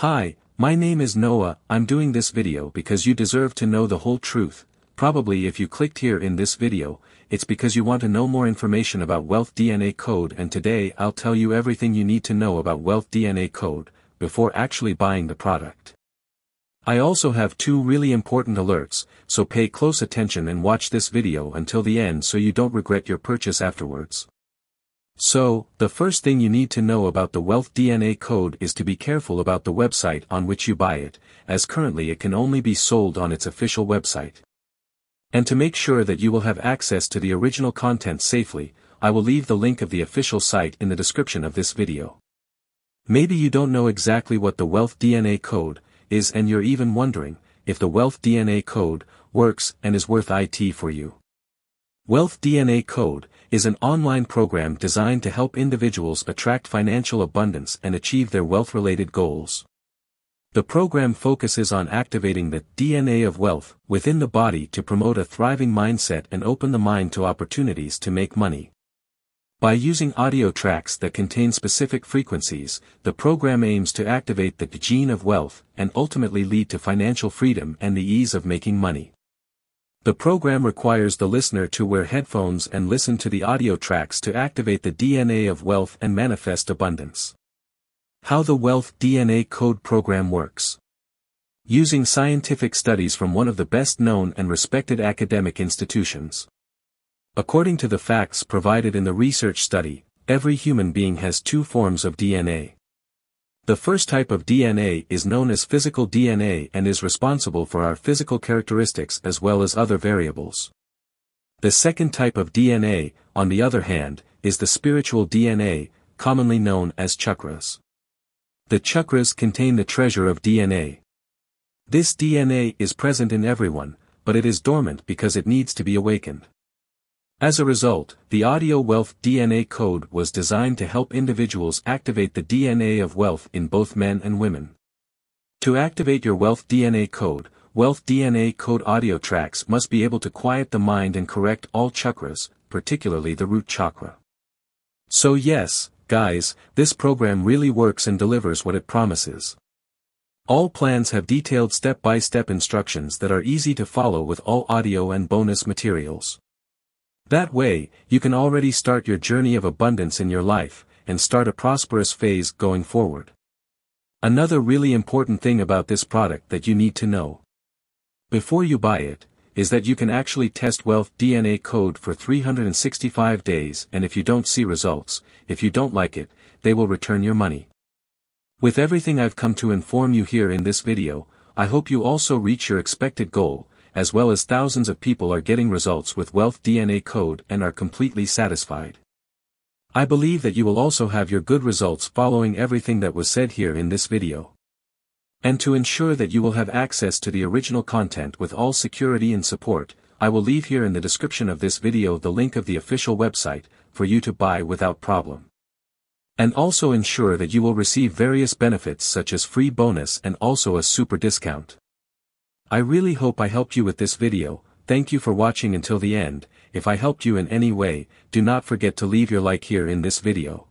Hi, my name is Noah, I'm doing this video because you deserve to know the whole truth. Probably if you clicked here in this video, it's because you want to know more information about Wealth DNA Code and today I'll tell you everything you need to know about Wealth DNA Code, before actually buying the product. I also have two really important alerts, so pay close attention and watch this video until the end so you don't regret your purchase afterwards. So, the first thing you need to know about the Wealth DNA code is to be careful about the website on which you buy it, as currently it can only be sold on its official website. And to make sure that you will have access to the original content safely, I will leave the link of the official site in the description of this video. Maybe you don't know exactly what the Wealth DNA code is and you're even wondering if the Wealth DNA code works and is worth IT for you. Wealth DNA Code is an online program designed to help individuals attract financial abundance and achieve their wealth-related goals. The program focuses on activating the DNA of wealth within the body to promote a thriving mindset and open the mind to opportunities to make money. By using audio tracks that contain specific frequencies, the program aims to activate the gene of wealth and ultimately lead to financial freedom and the ease of making money. The program requires the listener to wear headphones and listen to the audio tracks to activate the DNA of wealth and manifest abundance. How the Wealth DNA Code program works. Using scientific studies from one of the best known and respected academic institutions. According to the facts provided in the research study, every human being has two forms of DNA. The first type of DNA is known as physical DNA and is responsible for our physical characteristics as well as other variables. The second type of DNA, on the other hand, is the spiritual DNA, commonly known as chakras. The chakras contain the treasure of DNA. This DNA is present in everyone, but it is dormant because it needs to be awakened. As a result, the Audio Wealth DNA code was designed to help individuals activate the DNA of wealth in both men and women. To activate your Wealth DNA code, Wealth DNA code audio tracks must be able to quiet the mind and correct all chakras, particularly the root chakra. So yes, guys, this program really works and delivers what it promises. All plans have detailed step-by-step -step instructions that are easy to follow with all audio and bonus materials. That way, you can already start your journey of abundance in your life, and start a prosperous phase going forward. Another really important thing about this product that you need to know. Before you buy it, is that you can actually test Wealth DNA code for 365 days and if you don't see results, if you don't like it, they will return your money. With everything I've come to inform you here in this video, I hope you also reach your expected goal, as well as thousands of people are getting results with Wealth DNA Code and are completely satisfied. I believe that you will also have your good results following everything that was said here in this video. And to ensure that you will have access to the original content with all security and support, I will leave here in the description of this video the link of the official website, for you to buy without problem. And also ensure that you will receive various benefits such as free bonus and also a super discount. I really hope I helped you with this video, thank you for watching until the end, if I helped you in any way, do not forget to leave your like here in this video.